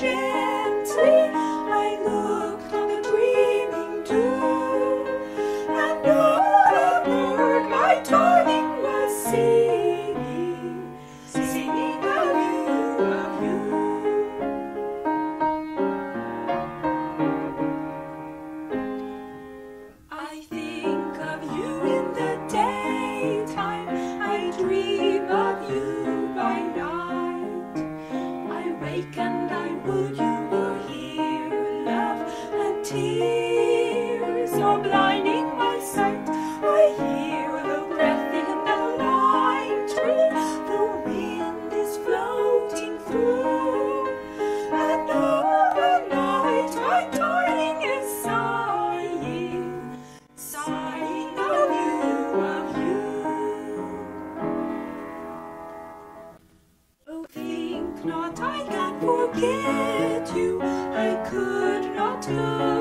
change. tears are blinding my sight. I hear the breath in the tree. The wind is floating through. Night my darling is sighing, sighing of you, of you. Oh, think not I can forget you. I could not.